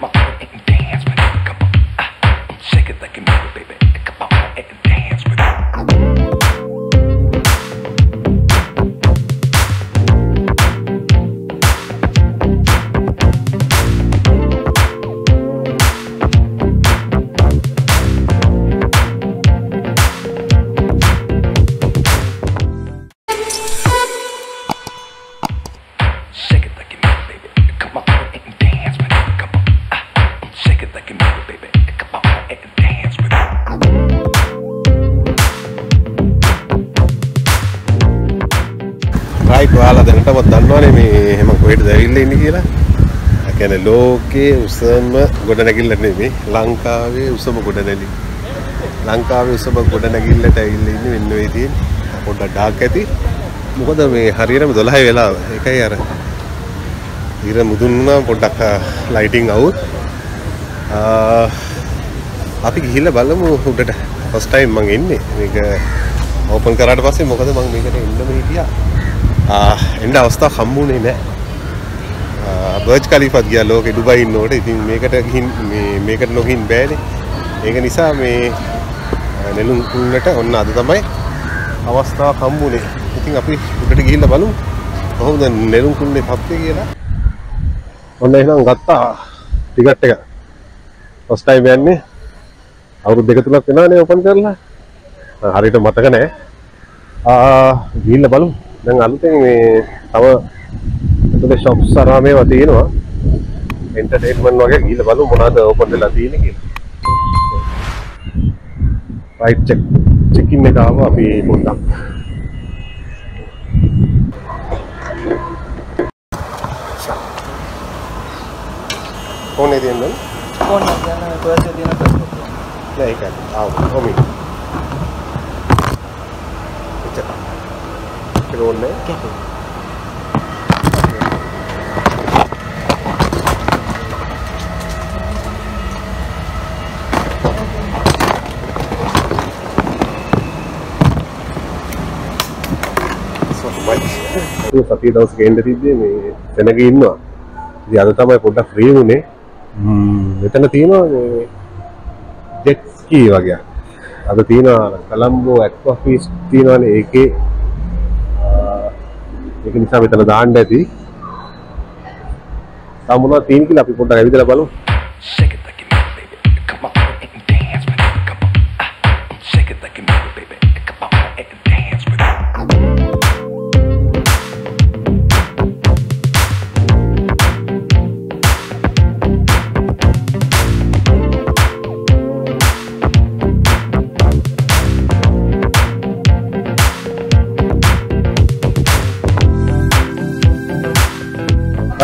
my fucking ඔයාලා දැනටමත් දන්නවනේ මේ එහෙම කොහෙට දැවිල්ල ඉන්නේ කියලා. ඒ කියන්නේ ලෝකයේ උසම ගොඩනැගිල්ල නෙමෙයි ලංකාවේ උසම ගොඩනැගිල්ල. ලංකාවේ උසම ගොඩනැගිල්ලට ඇවිල්ලා ඉන්නේ මෙන්න මේ තියෙන්නේ. පොඩ්ඩක් ඩාක් ඇති. මොකද මේ හරියටම 12 වෙලාව. ඒකයි අර ඉර මුදුන් වුණා පොඩ්ඩක් ලයිටිං අවුත්. අපි ගිහිල්ලා බලමු උඩට. ෆස්ට් ටයිම් මං එන්නේ. මේක ඕපන් කරාට පස්සේ මොකද මං මේකට එන්නම හිටියා. එන්ඩ අවස්ථා හම්බුනේ නෑ බර්ජ් කලිපත් ගිය ලෝක ඩුබයි ඉන්නවට ඉතින් මේකට ගිහින් මේකට නොහින් බෑනේ ඒක නිසා මේ නෙළුම් කුන්නට ඔන්න අද තමයි අවස්ථාව හම්බුනේ ඉතින් අපි උඩට ගිහිල්ලා බලමු කොහොමද නෙළුම් කුන්නේ තත්ත්වය කියලා ඔන්න එහෙනම් ගත්තා ටිකට් එක ෆස්ට් ටයිම් යන්නේ අවුරුදු දෙක තුනක් වෙනවානේ ඕපන් කරලා හරියට මතක නෑ ආ ගිහිල්ලා බලමු දැන් අලුතෙන් මේ තව ඇතුලේ shops අරවා මේවා තියෙනවා. Entertainment වගේ ගිහිල්ලා බලමු මොනවද ඕපන් වෙලා තියෙන්නේ කියලා. Right check check in එක ආවා අපි පොඩ්ඩක් ඕනේ දෙන්න ෆෝන් එක ගන්න පර්ස් පර්ස් එක. නෑ ඒක ආව කොමි එච්චර ඒක ඕනේ කැපේ. සමයි සතිය දවසක එන්න තිබ්බේ මේ තැනක ඉන්නවා. ඉතින් අද තමයි පොඩ්ඩක් ෆ්‍රී වුණේ මෙතන තියෙනවා මේ ජෙට් ස්කී වගේ. අද තියෙනවා කලම්බෝ ඇක්වා ෆීස් තියෙනවානේ ඒකේ ඒක නිසා මෙතන දාන්න ඇති. තා මොනවද තියෙන කියලා අපි පොඩ්ඩක් ඇවිදලා බලමු.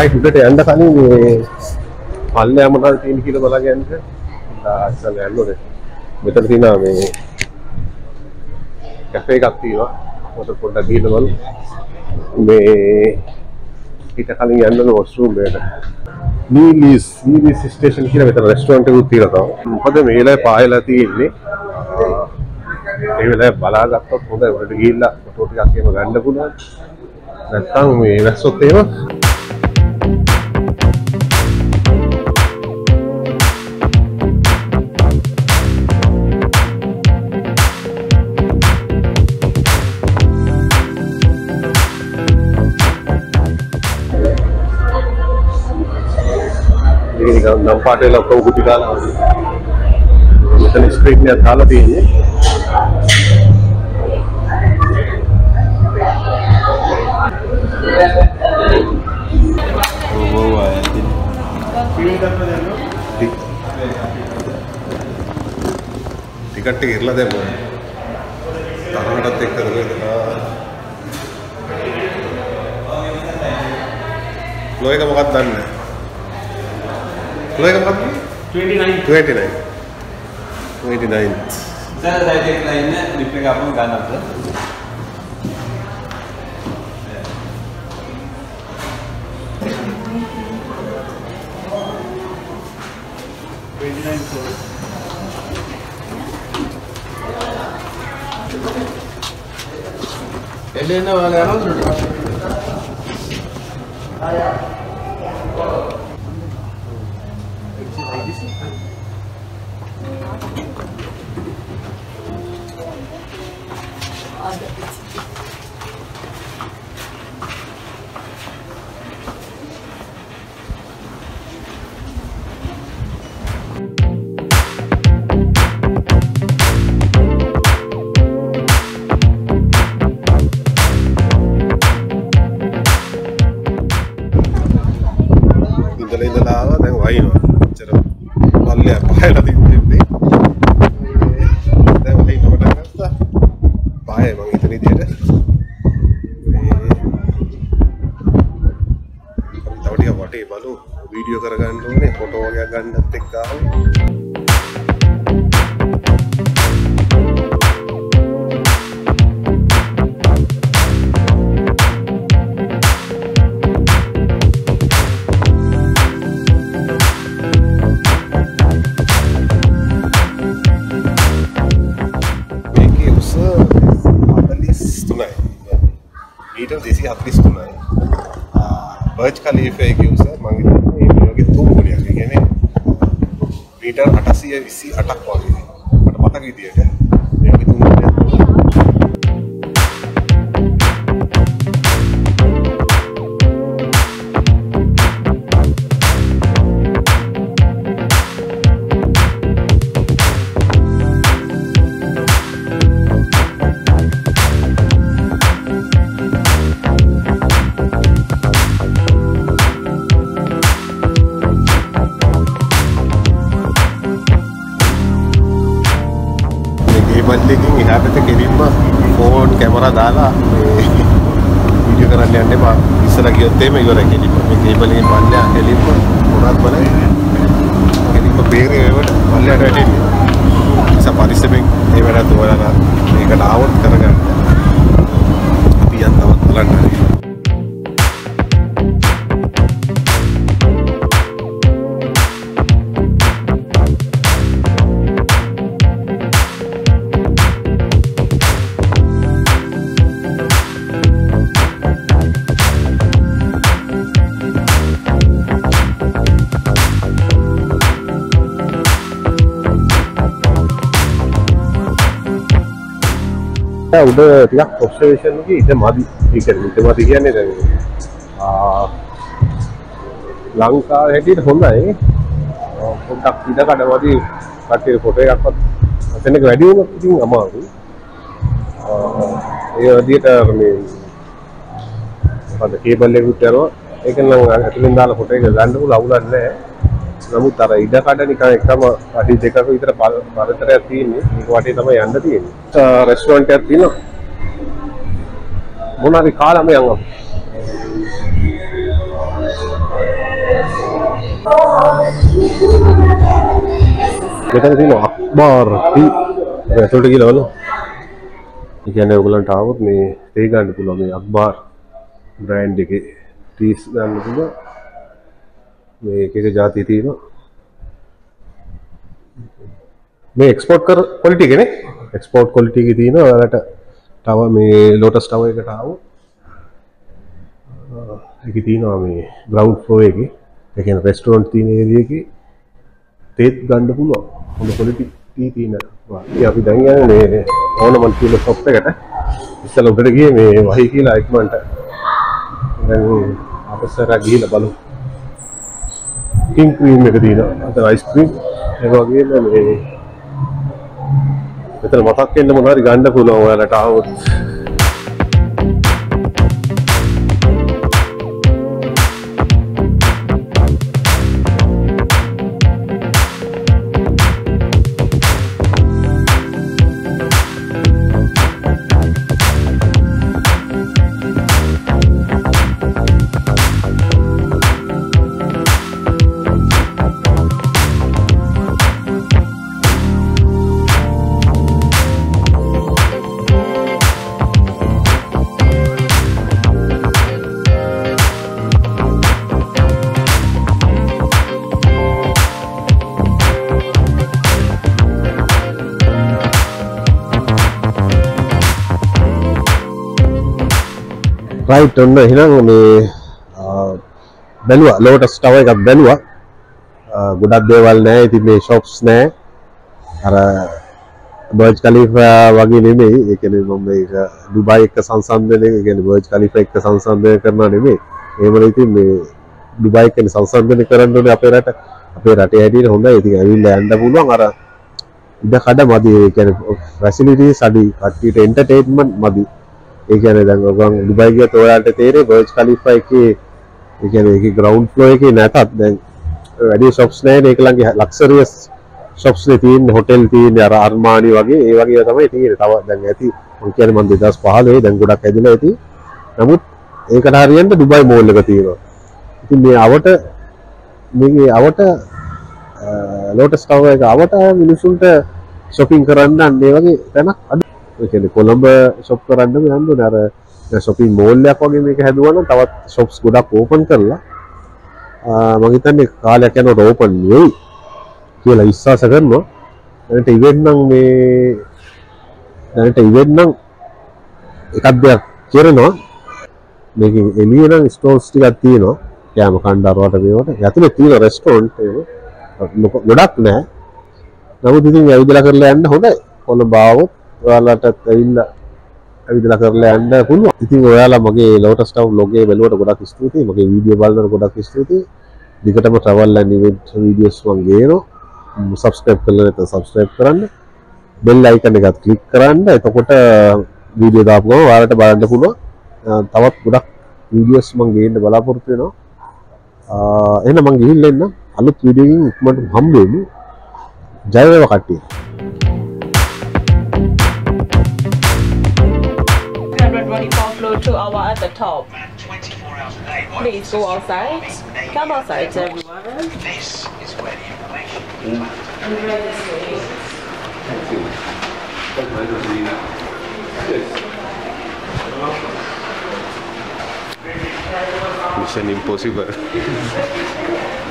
රයිට් උඩට යන්න කලින් මේ පල්ලෙයා මොනවද තියෙන කියලා බලන්න යන්න. ඉතින් යන්න ඕනේ. මෙතන තියෙනවා මේ කැෆේ එකක් තියෙනවා. මොකද පොඩ්ඩක් ගිහින් බලමු. මේ ඊට කලින් යන්න ඕනේ වොෂ්රූම් එකට. නීලිස් නීලිස් ස්ටේෂන් කියලා මෙතන රෙස්ටෝරන්ට් එකක් තියෙනවා තමයි. මොකද මේ වෙලාවේ පායලා තියෙන්නේ. ඒ වෙලාවේ බලාගත්තොත් හොඳයි. උඩට ගිහිල්ලා ෆොටෝ ටිකක් එහෙම ගන්න පුළුවන්. නැත්තම් මේ වැස්සොත් එහෙම ඒක නිකන් නම් පාට වෙලා ඔක්කොම කුටි දාලා මෙතන ස්ක්‍රීන් එක දාලා තියෙන්නේ ඔව් ඔව් ආයතින් ටිකට් එක ෆ්ලෝ එක මොකක්ද 29 29 29 ඉතින් දැන් ඒක ඉන්න ලිප් එක අපම ගන්නත් ඉඳලා ඉඳලා ආවා දැන් වයින්වා. එච්චර මල්ලේ පහයලා තිබ්බේ. මීටර් දෙසි හතලිස් තුනයි බර්ච් කලීෆයක උස මගේ මේ වගේ තුම්ගුණයක් ගැන මීටර් අටසිය විසි අටක් වගේ. මට මතක විදියට ගේමල්ලකින් එහාපත කෙලින්ම ෆෝන් කැමර දාලා වීඩියෝ කරන්න යන්න එපා. ඉස්සර ගියොත් එහෙම ඉවරයි කෙලින්ම. මේ ගේමල්ලකින් පල්ලෙහා කෙලින්ම මොනවත් බලයි කෙලින්ම බේරේ වේවට පල්ලෙහාට වැටෙන්නේ. නිසා පරිස්සමෙන් මේ වැඩ තෝරලා මේකට ආවොත් කරගන්න. අපි යන් තවත් බලන්න හරි උඩ ටිකක් ඔබ්සර්වේෂන් එකේ ඉත මදි. ඒ කියන්නේ ඉත මදි කියන්නේ දැන් ආ ලංකාව හැටියට හොඳයි. ආ, පොඩ්ඩක් ඉඩ කඩ මදි කට්ටිය ෆොටෝ එකක්වත් එතනක වැඩි වුණොත් ඉතින් අමාරුයි. ආ, ඒ විදිහට මේ මොකද කේබල් එකකුත් යනවා. ඒක නම් ඇතුලෙන් දාලා ෆොටෝ එක ගන්න පුළුවන් අවුලක් නැහැ. නමුත් අර ඉඩ කඩ නිකන් එකම අඩි දෙකක විතර පර- පරතරයක් තියෙන්නේ. මේක වටේ තමයි යන්න තියෙන්නේ. රෙස්ටෝරන්ට් එකක් තියෙනවා. මොනවාරි කාලාම යනවා. මෙතන තියෙනවා අක්බාර් ටී. ඒක ඇතුළට ගිහලා බලමු. ඒ කියන්නේ ඔයගලන්ට ආවොත් මේ තේ ගන්න පුළුවන් මේ අක්බාර් බ්‍රෑන්ඩ් එකේ ටීස් ගන්න පුළුවන්. මේ එක එක ජාති තියෙනවා මේ එක්ස්පෝර්ට් කර ක්වලිටි එකනේ එක්ස්පෝර්ට් ක්වලිටි එකේ තියෙනවා ඔයාලට තව මේ ලෝටස් ටවර් එකට ආවොත් ඒකේ තියෙනවා මේ ග්‍රවුන්ඩ් ෆ්ලෝර් එකේ. ඒ කියන්නේ රෙස්ටෝරන්ට් තියෙන ඒරියා එකේ තේත් ගන්න පුළුවන්. හොඳ ක්වලිටි ටී තියෙන ඉතින් අපි දැන් යන්නේ මේ ඕනමන්ට් කියලා ෂොප් එකට. ඉස්සෙල්ලා උඩට ගියේ මේ වහී කියලා ඉක්මනට දැන් අපස්සර ගිහිල්ලා බලමු. කින් ක්‍රීම් එක තියෙනවා. අත අයිස්ක්‍රීම් ඒ වගේම මේ මෙතන මතක් වෙන්න මොනවාරි ගන්න පුළුවන් ඔයාලට ආවොත් රයිට් ඔන්න එහෙනම් මේ ආ, බැලුවා. ලෝටස් ටවර් එකක් බැලුවා. ආ, ගොඩක් දේවල් නැහැ. ඉතින් මේ ෂොප්ස් නැහැ. අර බර්ජ් කලිෆා වගේ නෙමෙයි. ඒ කියන්නේ මම මේක ඩුබායි එක්ක සංසන්දනය ඒ කියන්නේ බර්ජ් කලිෆා එක්ක සංසන්දනය කරනවා නෙමෙයි. එහෙම ඉතින් මේ ඩුබායි එක්ක සංසන්දනය කරන්න ඕනේ අපේ රට. අපේ රටේ හැටියට හොඳයි. ඉතින් ඇවිල්ලා යන්න පුළුවන්. අර ඉඩ කඩ මදි. ඒ කියන්නේ ෆැසිලිටිස් අඩි කට්ටියට එන්ටර්ටේන්මන්ට් මදි. ඒ කියන්නේ දැන් ඔයගොල්ලන් ඩුබායි ගියත් ඔයාලට තේරෙයි බර්ජ් ඛලීෆා එකේ ඒ කියන්නේ ඒකේ ග්‍රවුන්ඩ් ෆ්ලෝ එකේ නැතත් දැන් වැඩි ශොප්ස් නෑ ඒකලන්ගේ ලක්සරියස් ශොප්ස්නේ තියෙන හොටෙල් තියෙන අර අර්මානි වගේ. ඒ වගේ තමයි තියෙන්නේ. තව දැන් ඇති මම කියන්නේ මම 2015 දැන් ගොඩක් ඇදිලා ඇති. නමුත් ඒකට හරියන්න ඩුබයි මෝල් එක තියෙනවා. ඉතින් මේ අවට මේකේ අවට ලෝටස් ටවර් එක අවට මිනිසුන්ට shopping කරන්න අන්න ඒ වගේ තැනක් අඩු ඒ කියන්නේ කොළඹ shop කරන්න යන්න ඕනේ අර දැන් shopping mall එකක් වගේ මේක හැදුවා නම් තවත් shops ගොඩක් open කරලා මම හිතන්නේ කාලයක් යනකොට ඕපන් වෙයි කියලා විශ්වාස කරනවා. දැනට ඉවෙන්ට් නම් මේ දැනට ඉවෙන්ට් නම් එකක් දෙයක් කරනවා. මේක එළිය නම් ස්ටෝර්ස් ටිකක් තියෙනවා. කෑම කණ්ඩායමකට මේවට. ඇතුලේ තියෙන රෙස්ටෝරන්ට් එක ගොඩක් නෑ. නමුත් ඉතින් ඇවිදලා කරලා යන්න හොඳයි. කොළඹ ආවොත් ඔයාලටත් ඇවිල්ලා ඇවිදලා කරලා යන්න පුළුවන්. ඉතින් ඔයාලා මගේ ලෝටස් ටවුන් බ්ලොග් එක බැලුවට ගොඩක් ස්තුතියි. මගේ වීඩියෝ බලනකොට ගොඩක් ස්තුතියි. දිගටම travel and event videos මම ගේනවා. subscribe කරලා නැත්නම් subscribe කරන්න. bell icon එකත් click කරන්න. එතකොට වීඩියෝ දාපු ගමන් ඔයාලට බලන්න පුළුවන්. තවත් ගොඩක් videos මම ගේන්න බලාපොරොත්තු වෙනවා. එහෙනම් මම ගිහිල්ලා එන්න අලුත් වීඩියෝ එකකින් ඉක්මනට හම්බ වෙමු. ජය වේවා කට්ටිය. To our at the top. Please go outside. Come outside, everyone. This is where the information. Enjoy this way. Mission Impossible.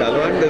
కలవండి